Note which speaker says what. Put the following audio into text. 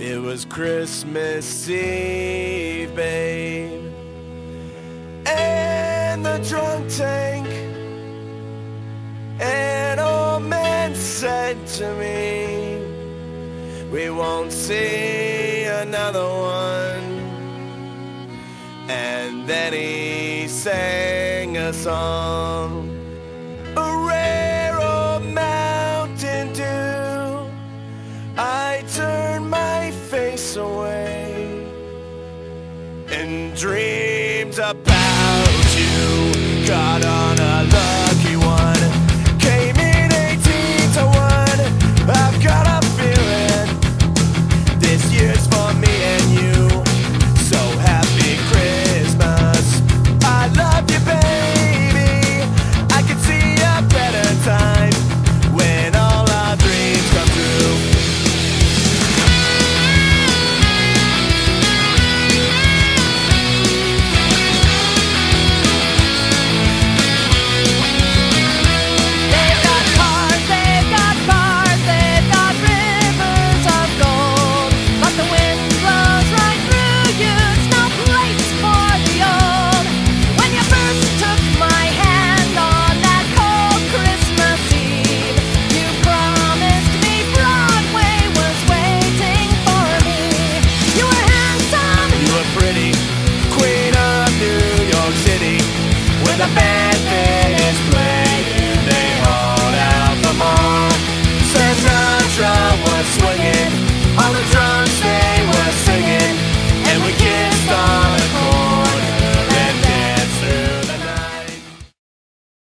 Speaker 1: It was Christmas Eve, babe. And the drunk tank. An old man said to me, We won't see another one. And then he sang a song. away and dreamed about you. Got